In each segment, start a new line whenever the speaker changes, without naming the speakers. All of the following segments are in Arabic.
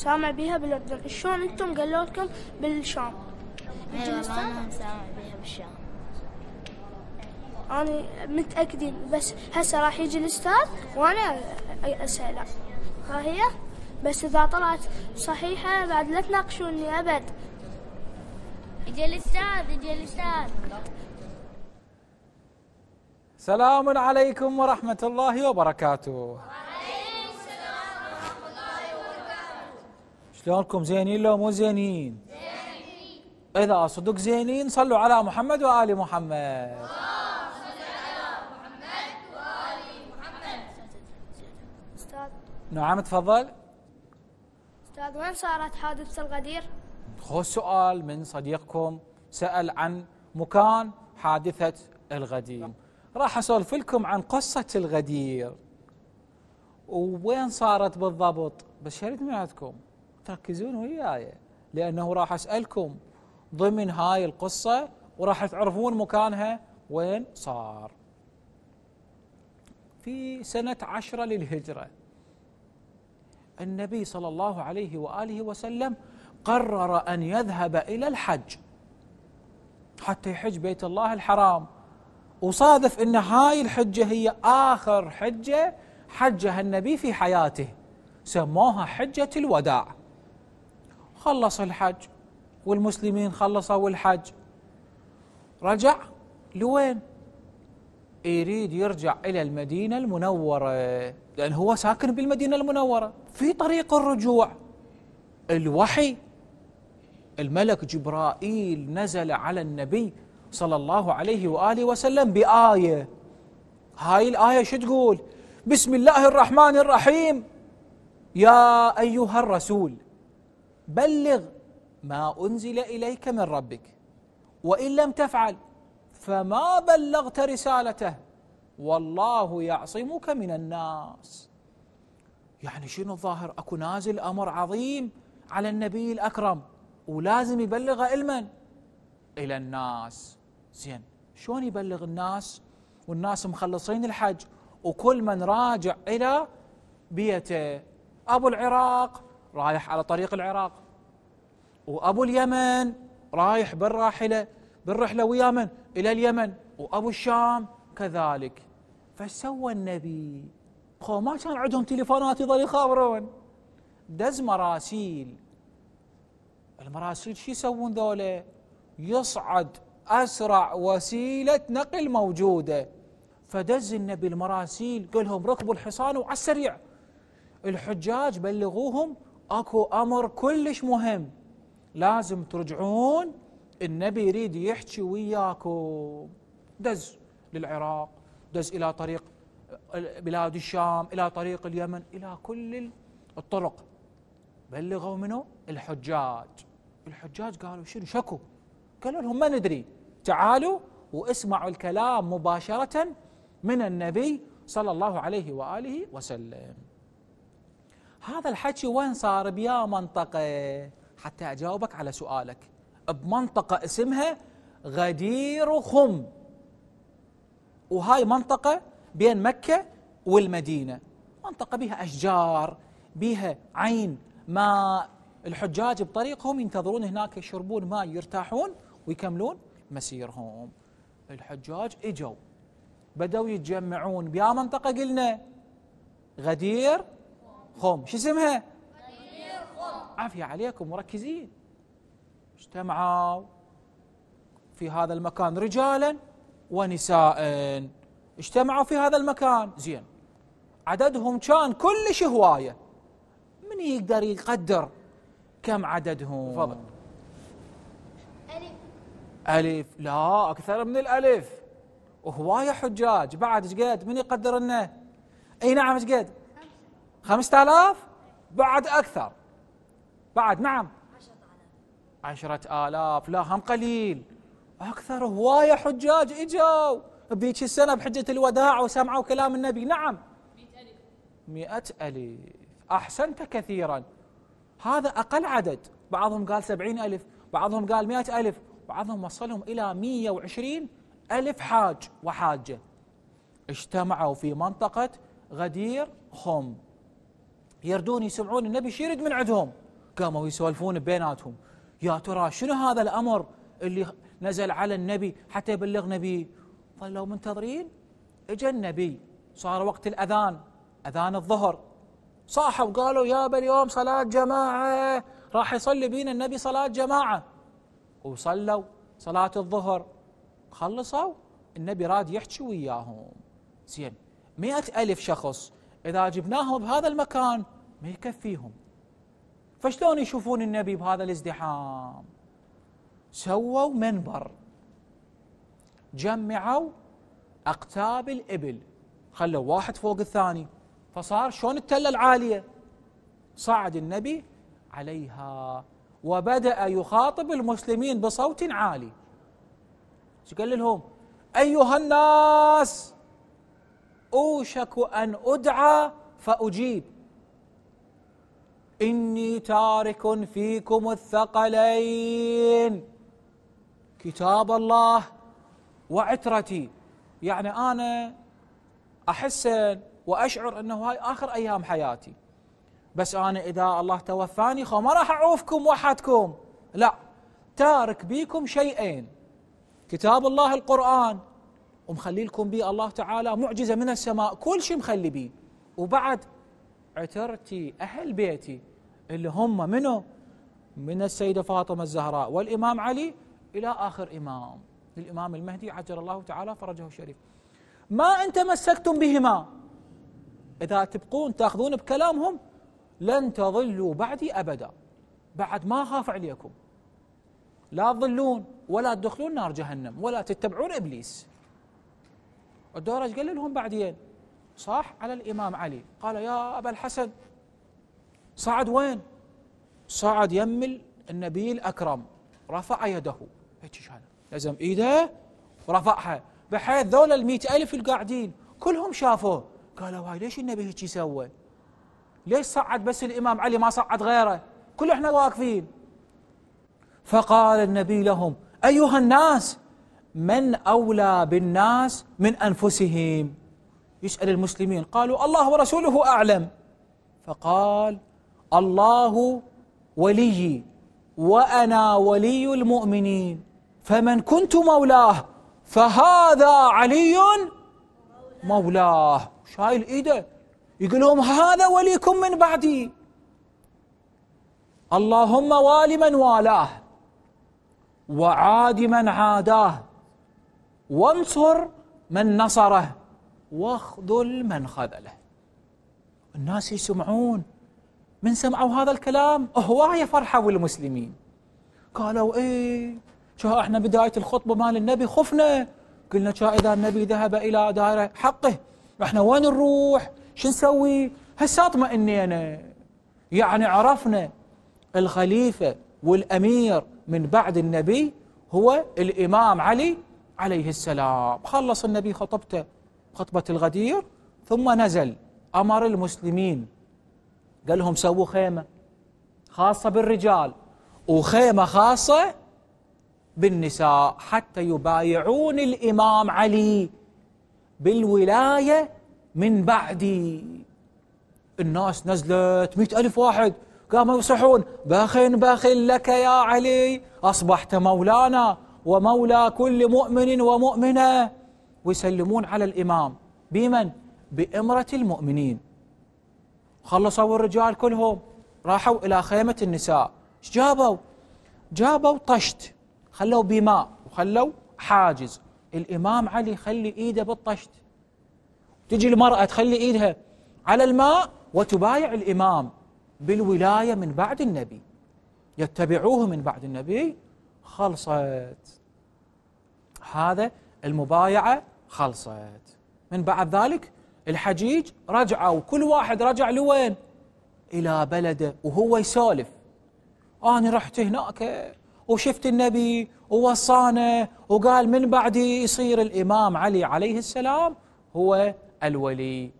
سامع بيها بالاردن شلون أنتم قالوا لكم بالشام.
أيوه ما أنا سامع بيها بالشام.
أنا متأكدين. بس هسه راح يجي الأستاذ وأنا أسأله. ها هي؟ بس إذا طلعت صحيحة بعد لا تناقشوني أبد.
يجي الأستاذ يجي الأستاذ.
سلام عليكم ورحمة الله وبركاته. شلونكم زينين لو مو زينين؟ إذا صدق زينين صلوا على محمد وآل محمد. نعم تفضل.
أستاذ وين صارت حادثة الغدير؟
خوش سؤال من صديقكم سأل عن مكان حادثة الغدير. راح أسولف لكم عن قصة الغدير. ووين صارت بالضبط؟ بس شريت من عندكم تركزون وياي لأنه راح أسألكم ضمن هاي القصة وراح تعرفون مكانها وين صار. في سنة عشرة للهجرة النبي صلى الله عليه وآله وسلم قرر أن يذهب إلى الحج حتى يحج بيت الله الحرام. وصادف أن هاي الحجة هي آخر حجة حجها النبي في حياته سموها حجة الوداع. خلص الحج والمسلمين خلصوا الحج. رجع لوين؟ يريد يرجع إلى المدينة المنورة لأن هو ساكن بالمدينة المنورة في طريق الرجوع. الوحي الملك جبرائيل نزل على النبي صلى الله عليه وآله وسلم بآية. هاي الآية شو تقول؟ بسم الله الرحمن الرحيم. يا أيها الرسول بلغ ما أنزل إليك من ربك وإن لم تفعل فما بلغت رسالته والله يعصمك من الناس. يعني شنو الظاهر؟ أكو نازل أمر عظيم على النبي الأكرم ولازم يبلغ علما إلى الناس. زين شلون يبلغ الناس؟ والناس مخلصين الحج وكل من راجع إلى بيته. أبو العراق رايح على طريق العراق. وأبو اليمن رايح بالراحلة بالرحلة ويا من؟ إلى اليمن. وأبو الشام كذلك. فسوى النبي. خو ما كان عندهم تليفونات يظل يخابرون. دز مراسيل. المراسيل شو يسوون ذولا؟ يصعد أسرع وسيلة نقل موجودة. فدز النبي المراسيل قال لهم ركبوا الحصان وعلى السريع. الحجاج بلغوهم أكو أمر كلش مهم. لازم ترجعون النبي يريد يحكي وياكم دز للعراق دز إلى طريق بلاد الشام إلى طريق اليمن إلى كل الطرق. بلغوا منه الحجاج. الحجاج قالوا شنو؟ شكوا قالوا لهم ما ندري. تعالوا واسمعوا الكلام مباشرة من النبي صلى الله عليه وآله وسلم. هذا الحكي وين صار؟ بيا منطقة. حتى أجاوبك على سؤالك. بمنطقة اسمها غدير خم. وهاي منطقة بين مكة والمدينة. منطقة بها أشجار بها عين ماء. الحجاج بطريقهم ينتظرون هناك يشربون ماء يرتاحون ويكملون مسيرهم. الحجاج إجوا. بدأوا يتجمعون. بيا منطقة قلنا غدير خم شو اسمها؟ عافية عليكم مركزين. اجتمعوا في هذا المكان رجالا ونساء. اجتمعوا في هذا المكان. زين. عددهم كان كلش هواية. من يقدر يقدر؟ كم عددهم؟ تفضل.
ألف.
ألف. لا أكثر من الألف. وهواية حجاج. بعد إيش قد؟ من يقدر لنا أي نعم إيش قد؟ خمسة آلاف؟ بعد أكثر. بعد نعم. عشرة آلاف. لا هم قليل. أكثر هواية حجاج إجوا. بذيك السنة بحجة الوداع وسمعوا كلام النبي. نعم. مئة ألف. أحسنت كثيرا. هذا أقل عدد. بعضهم قال سبعين ألف. بعضهم قال مئة ألف. بعضهم وصلهم إلى مية وعشرين ألف حاج وحاجة. اجتمعوا في منطقة غدير خم. يردون يسمعون النبي شو يريد من عندهم؟ قاموا يسولفون بيناتهم. يا ترى شنو هذا الأمر اللي نزل على النبي حتى يبلغنا به ظلوا منتظرين. اجى النبي. صار وقت الأذان. أذان الظهر. صاحوا قالوا يا اليوم صلاة جماعة. راح يصلي بينا النبي صلاة جماعة. وصلوا صلاة الظهر. خلصوا. النبي راد يحكي وياهم. زين. مئة ألف شخص إذا جبناهم بهذا المكان ما يكفيهم. فشلون يشوفون النبي بهذا الازدحام؟ سووا منبر. جمعوا أقتاب الإبل. خلوا واحد فوق الثاني. فصار شلون التلة العالية؟ صعد النبي عليها. وبدأ يخاطب المسلمين بصوت عالي. قال لهم؟ أيها الناس أوشك أن أدعى فأجيب. إني تارك فيكم الثقلين. كتاب الله وعترتي. يعني أنا أحس وأشعر أنه هاي آخر أيام حياتي. بس أنا إذا الله توفاني خو ما راح أعوفكم وحدكم لا تارك بيكم شيئين. كتاب الله القرآن. ومخلي لكم بي الله تعالى معجزة من السماء كل شيء مخلي بي. وبعد عترتي أهل بيتي اللي هم منه من السيدة فاطمة الزهراء والإمام علي إلى آخر إمام. الإمام المهدي عجل الله تعالى فرجه الشريف. ما أن تمسكتم بهما؟ إذا تبقون تأخذون بكلامهم لن تضلوا بعدي أبدا. بعد ما أخاف عليكم. لا تضلون ولا تدخلون نار جهنم ولا تتبعون إبليس. الدورج قال لهم بعدين صاح على الإمام علي قال يا أبا الحسن صعد وين؟ صعد يم النبي الأكرم رفع يده. هيك شان لزم إيده ورفعها. بحيث ذول المئة ألف القاعدين كلهم شافوه. قالوا هاي ليش النبي هيك يسوى ليش صعد بس الإمام علي ما صعد غيره؟ كل إحنا واقفين. فقال النبي لهم أيها الناس من أولى بالناس من أنفسهم. يسأل المسلمين قالوا الله ورسوله أعلم. فقال الله وليي وأنا ولي المؤمنين. فمن كنت مولاه فهذا علي مولاه. شايل إيده يقول لهم هذا وليكم من بعدي. اللهم وال من والاه وعاد من عاداه. وانصر من نصره واخذل من خذله. الناس يسمعون من سمعوا هذا الكلام؟ هواية فرحوا المسلمين قالوا إيه شو إحنا بداية الخطبة مال النبي؟ خفنا. قلنا شا إذا النبي ذهب إلى دائرة حقه إحنا وين نروح؟ شو نسوي؟ هسه اطمئنينا. يعني عرفنا الخليفة والأمير من بعد النبي هو الإمام علي عليه السلام. خلص النبي خطبته خطبة الغدير ثم نزل. أمر المسلمين. قال لهم سووا خيمة خاصة بالرجال وخيمة خاصة بالنساء حتى يبايعون الإمام علي بالولاية من بعدي. الناس نزلت مئة ألف واحد. قاموا يصحون باخن باخن لك يا علي أصبحت مولانا. ومولى كل مؤمن ومؤمنة. ويسلمون على الإمام. بمن؟ بإمرة المؤمنين. خلصوا الرجال كلهم. راحوا إلى خيمة النساء. جابوا؟ جابوا طشت. خلوا بماء. وخلوا حاجز. الإمام علي خلي إيده بالطشت. تجي المرأة تخلي إيدها على الماء وتبايع الإمام بالولاية من بعد النبي. يتبعوه من بعد النبي. خلصت. هذا المبايعة خلصت. من بعد ذلك الحجيج رجعوا كل واحد رجع لوين؟ إلى بلده وهو يسولف. أنا رحت هناك وشفت النبي ووصانا. وقال من بعدي يصير الإمام علي عليه السلام هو الولي.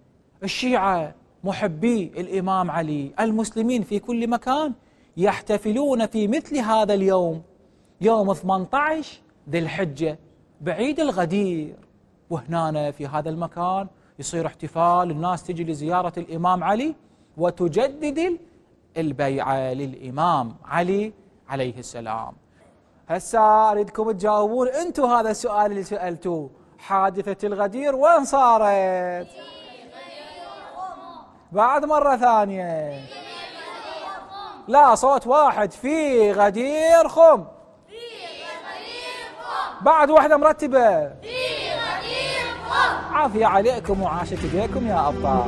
الشيعة محبي الإمام علي. المسلمين في كل مكان يحتفلون في مثل هذا اليوم. يوم 18 ذي الحجة بعيد الغدير. وهنا في هذا المكان يصير احتفال الناس تجي لزيارة الإمام علي وتجدد البيعة للإمام علي عليه السلام. هسا أريدكم تجاوبون أنتم هذا السؤال اللي سألتوه. حادثة الغدير وين صارت؟ بعد مرة ثانية. لا صوت واحد. في غدير خم. بعد واحدة مرتبة. عافية عليكم وعاشت ايديكم يا أبطال